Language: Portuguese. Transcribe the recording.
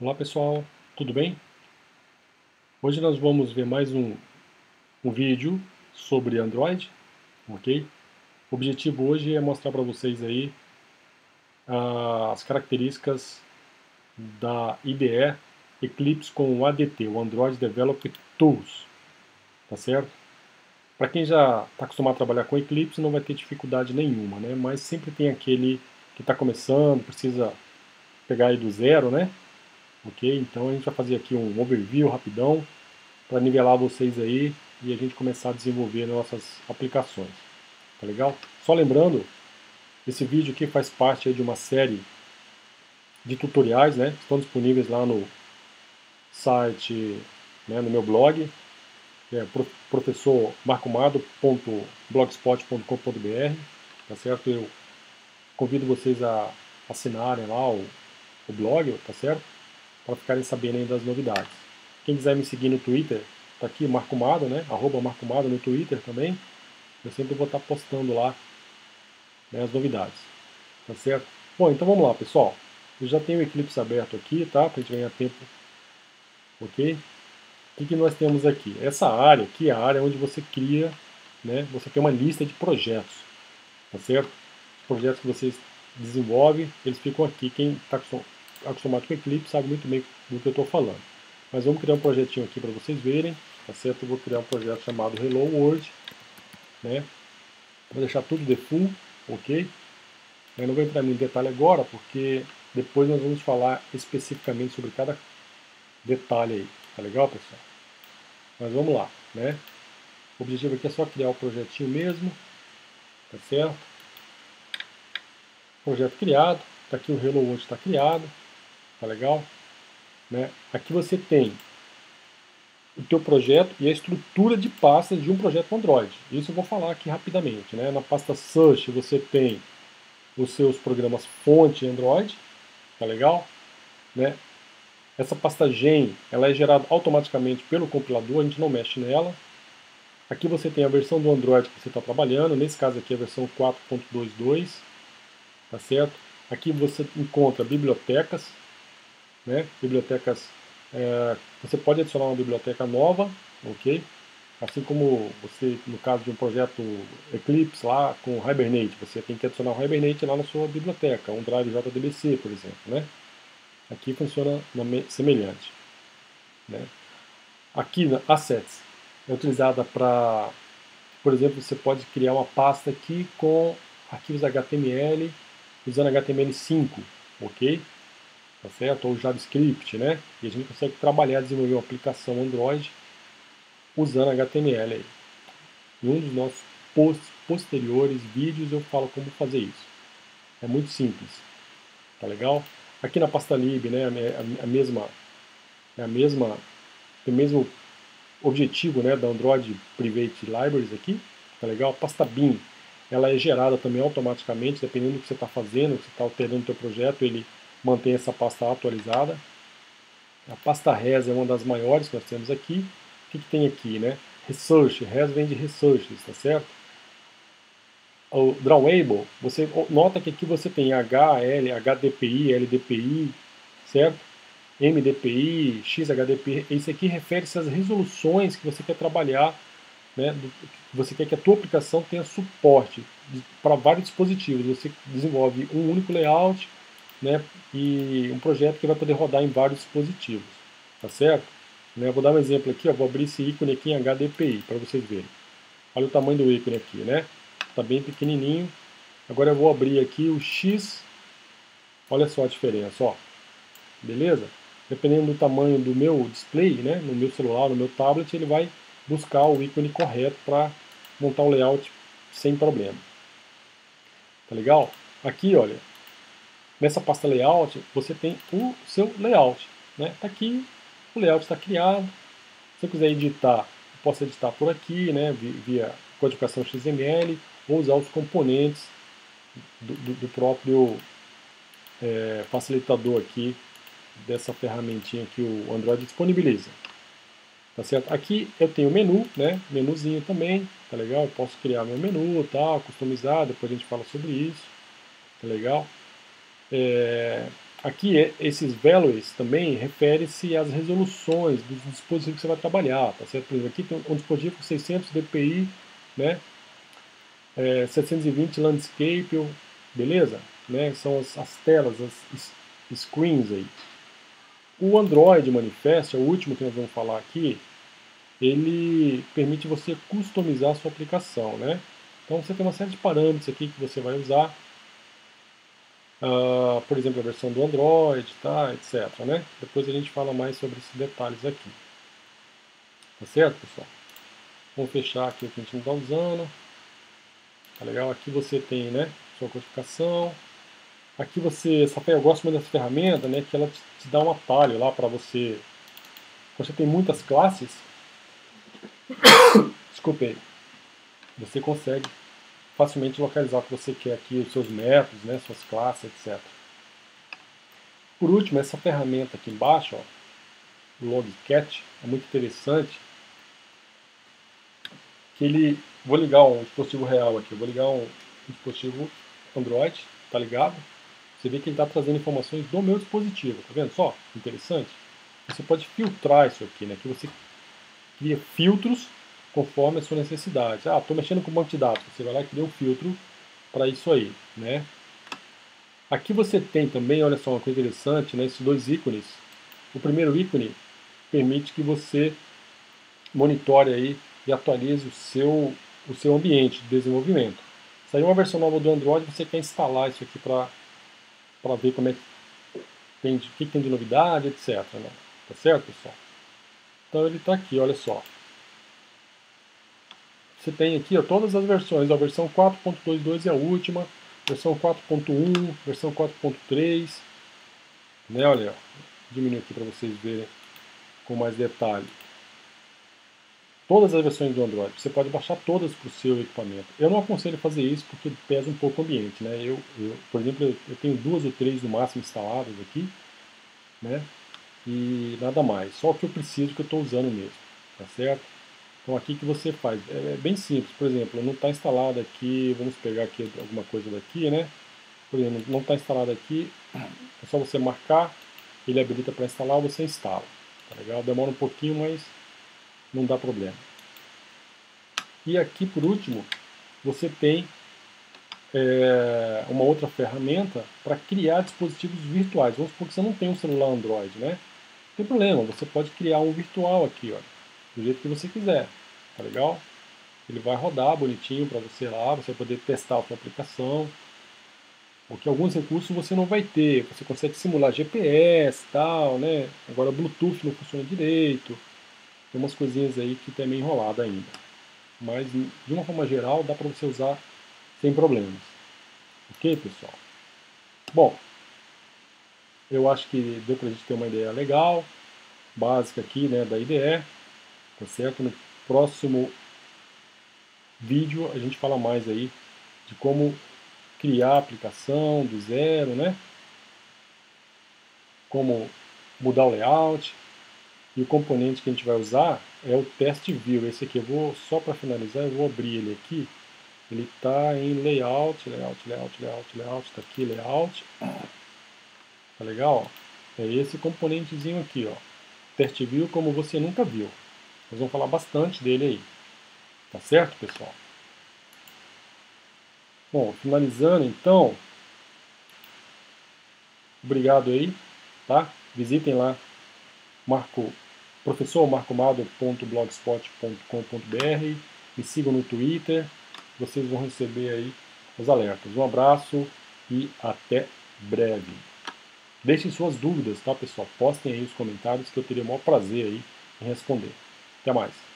Olá pessoal, tudo bem? Hoje nós vamos ver mais um, um vídeo sobre Android, ok? O objetivo hoje é mostrar para vocês aí uh, as características da IDE Eclipse com o ADT, o Android Developer Tools, tá certo? Para quem já está acostumado a trabalhar com Eclipse não vai ter dificuldade nenhuma, né? Mas sempre tem aquele que está começando, precisa pegar aí do zero, né? Ok? Então a gente vai fazer aqui um overview rapidão para nivelar vocês aí e a gente começar a desenvolver nossas aplicações, tá legal? Só lembrando, esse vídeo aqui faz parte de uma série de tutoriais, né? Estão disponíveis lá no site, né, no meu blog, é professormarcomado.blogspot.com.br, tá certo? Eu convido vocês a assinarem lá o, o blog, tá certo? Para ficarem sabendo das novidades. Quem quiser me seguir no Twitter, tá aqui Marco Mado, né? Arroba Marco Mado no Twitter também. Eu sempre vou estar tá postando lá né, as novidades. Tá certo? Bom, então vamos lá, pessoal. Eu já tenho o Eclipse aberto aqui, tá? Para a gente ganhar tempo. Ok? O que, que nós temos aqui? Essa área aqui é a área onde você cria, né? Você tem uma lista de projetos. Tá certo? Os projetos que vocês desenvolvem, eles ficam aqui. Quem está acostumado com Eclipse sabe muito bem do que eu estou falando. Mas vamos criar um projetinho aqui para vocês verem, tá certo? Eu vou criar um projeto chamado Hello World, né? Vou deixar tudo default, ok? Eu não vou entrar em detalhe agora, porque depois nós vamos falar especificamente sobre cada detalhe aí, tá legal, pessoal? Mas vamos lá, né? O objetivo aqui é só criar o projetinho mesmo, tá certo? Projeto criado, tá aqui o Hello World está criado, Tá legal? Né? Aqui você tem o teu projeto e a estrutura de pastas de um projeto Android. Isso eu vou falar aqui rapidamente. Né? Na pasta Search você tem os seus programas fonte Android, tá legal? Né? Essa pasta gen ela é gerada automaticamente pelo compilador, a gente não mexe nela. Aqui você tem a versão do Android que você está trabalhando, nesse caso aqui é a versão 4.22, tá certo? Aqui você encontra bibliotecas, né? Bibliotecas, é, você pode adicionar uma biblioteca nova, ok? Assim como você, no caso de um projeto Eclipse lá com Hibernate, você tem que adicionar o Hibernate lá na sua biblioteca, um drive JDBC, por exemplo, né? Aqui funciona semelhante. Né? Aqui na Assets é utilizada para, por exemplo, você pode criar uma pasta aqui com arquivos HTML usando HTML5, ok? Tá certo? Ou JavaScript, né? E a gente consegue trabalhar, desenvolver uma aplicação Android usando HTML aí. Em um dos nossos posts posteriores vídeos eu falo como fazer isso. É muito simples, tá legal? Aqui na pasta lib, né, a, mesma, é a mesma, o mesmo objetivo, né, da Android Private Libraries aqui, tá legal? A pasta bin, ela é gerada também automaticamente, dependendo do que você está fazendo, você está alterando o seu projeto, ele mantém essa pasta atualizada. A pasta res é uma das maiores que nós temos aqui. O que, que tem aqui, né? Research, res vem de researches, tá certo? O drawable, você nota que aqui você tem HL, HDPI, LDPI, certo? MDPI, XHDPI, isso aqui refere-se às resoluções que você quer trabalhar, né? Você quer que a tua aplicação tenha suporte para vários dispositivos. Você desenvolve um único layout, né, e um projeto que vai poder rodar em vários dispositivos, tá certo? Né, vou dar um exemplo aqui, ó, vou abrir esse ícone aqui em HDPI para vocês verem. Olha o tamanho do ícone aqui, né? Está bem pequenininho. Agora eu vou abrir aqui o X. Olha só a diferença, ó. Beleza? Dependendo do tamanho do meu display, né, no meu celular, no meu tablet, ele vai buscar o ícone correto para montar o layout sem problema. Tá legal? Aqui, olha, Nessa pasta layout, você tem o seu layout. Né? Tá aqui, o layout está criado. Se eu quiser editar, eu posso editar por aqui, né? via codificação XML, ou usar os componentes do, do, do próprio é, facilitador aqui, dessa ferramentinha que o Android disponibiliza. Tá certo? Aqui eu tenho o menu, né? Menuzinho também, tá legal? Eu posso criar meu menu, tá? Customizar, depois a gente fala sobre isso, tá legal? É, aqui, é, esses values também refere-se às resoluções dos dispositivos que você vai trabalhar, tá certo? Por exemplo, aqui tem um dispositivo com 600 dpi, né? É, 720 landscape, beleza? Né? São as, as telas, as screens aí. O Android Manifest, é o último que nós vamos falar aqui, ele permite você customizar a sua aplicação, né? Então você tem uma série de parâmetros aqui que você vai usar, uh, por exemplo, a versão do Android, tá, etc. Né? Depois a gente fala mais sobre esses detalhes aqui. Tá certo, pessoal? Vamos fechar aqui o que a gente não está usando. Tá legal? Aqui você tem, né, sua codificação. Aqui você, essa, eu gosto muito dessa ferramenta, né, que ela te, te dá um atalho lá para você. Você tem muitas classes. Desculpei. Você consegue facilmente localizar o que você quer aqui, os seus métodos, né, suas classes, etc. Por último, essa ferramenta aqui embaixo, ó, Logcat, é muito interessante, que ele, vou ligar um dispositivo real aqui, vou ligar um, um dispositivo Android, tá ligado? Você vê que ele está trazendo informações do meu dispositivo, tá vendo só? Interessante. Você pode filtrar isso aqui, né? Que você cria filtros conforme a sua necessidade. Ah, estou mexendo com um monte de dados. Você vai lá e cria um filtro para isso aí, né? Aqui você tem também, olha só, uma coisa interessante, né? Esses dois ícones. O primeiro ícone permite que você monitore aí e atualize o seu, o seu ambiente de desenvolvimento. Saiu uma versão nova do Android, você quer instalar isso aqui para ver como é que tem, o que tem de novidade, etc. Né? Tá certo, pessoal? Então ele está aqui, olha só você tem aqui ó, todas as versões. A versão 4.22 é a última, versão 4.1, versão 4.3. Né, olha, diminuir aqui para vocês verem com mais detalhe. Todas as versões do Android, você pode baixar todas para o seu equipamento. Eu não aconselho fazer isso porque pesa um pouco o ambiente. Né? Eu, eu por exemplo, eu tenho duas ou três no máximo instaladas aqui, né? e nada mais. Só o que eu preciso que eu estou usando mesmo, tá certo? Então aqui que você faz, é, é bem simples, por exemplo, não está instalado aqui, vamos pegar aqui alguma coisa daqui, né? Por exemplo, não está instalado aqui, é só você marcar, ele habilita para instalar, você instala. Tá legal? Demora um pouquinho, mas não dá problema. E aqui por último, você tem é, uma outra ferramenta para criar dispositivos virtuais. Vamos supor que você não tem um celular Android, né? Não tem problema, você pode criar um virtual aqui, olha, do jeito que você quiser. Tá legal? Ele vai rodar bonitinho para você lá, você vai poder testar a sua aplicação. Porque alguns recursos você não vai ter. Você consegue simular GPS tal, né? Agora Bluetooth não funciona direito. Tem umas coisinhas aí que tem meio enrolado ainda. Mas de uma forma geral dá para você usar sem problemas. Ok, pessoal? Bom, eu acho que deu para a gente ter uma ideia legal, básica aqui, né, da IDE, tá certo? Próximo vídeo a gente fala mais aí de como criar a aplicação do zero, né? Como mudar o layout. E o componente que a gente vai usar é o test view. Esse aqui eu vou, só para finalizar, eu vou abrir ele aqui. Ele está em layout, layout, layout, layout, layout, está aqui, layout. Tá legal? É esse componentezinho aqui, ó. Test view como você nunca viu. Nós vamos falar bastante dele aí. Tá certo, pessoal? Bom, finalizando então. Obrigado aí, tá? Visitem lá marco professormarcomado.blogspot.com.br me sigam no Twitter, vocês vão receber aí os alertas. Um abraço e até breve. Deixem suas dúvidas, tá pessoal? Postem aí os comentários que eu teria o maior prazer aí em responder. Até mais.